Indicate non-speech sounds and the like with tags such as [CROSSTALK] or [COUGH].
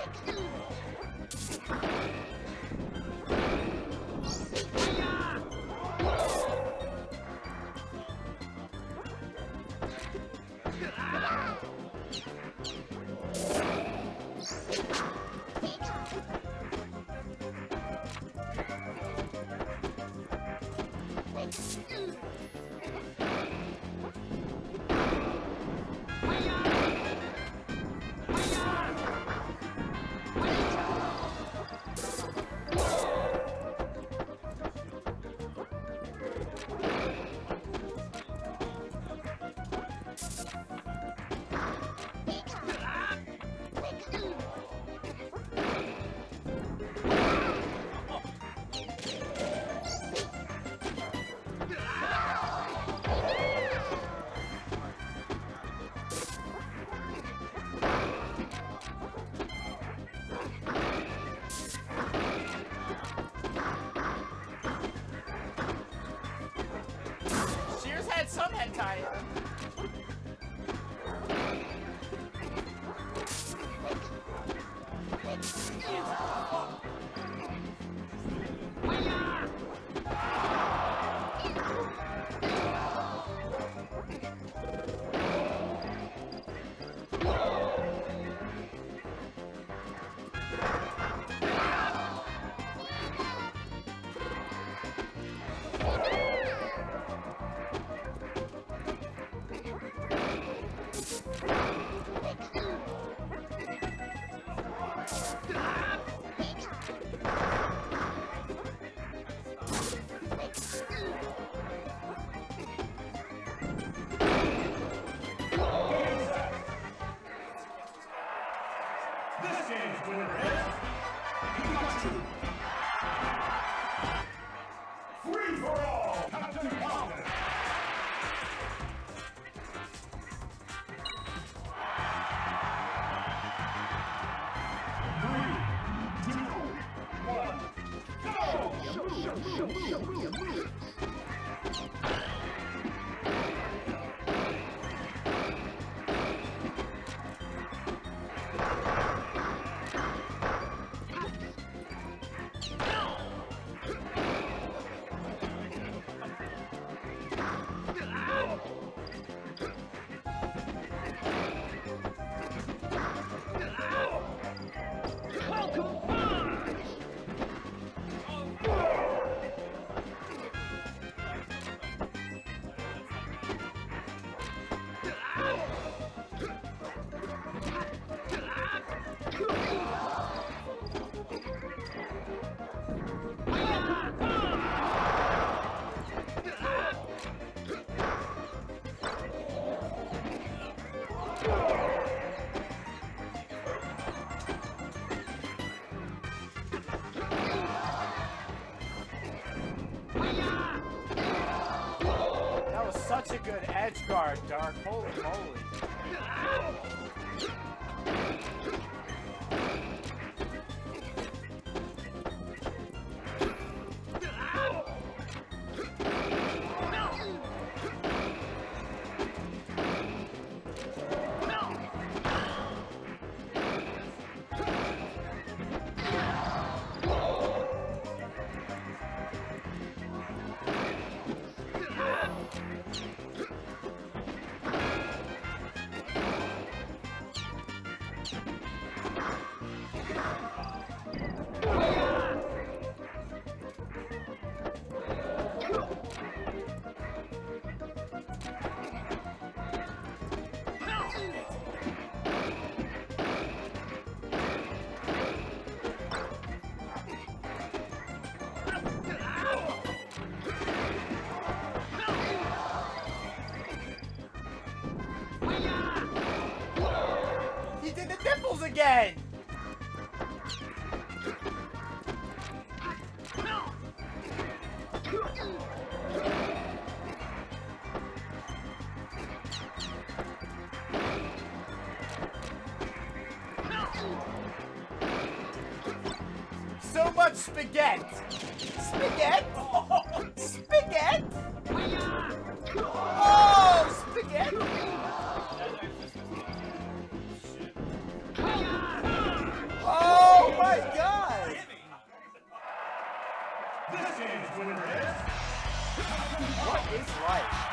Shears hentai. This 什么什么什么 guard, Dark. Holy moly. Nipples again! So much spaghetti! Spaghetti! [LAUGHS] spaghetti! Oh, This is what it is. What is life?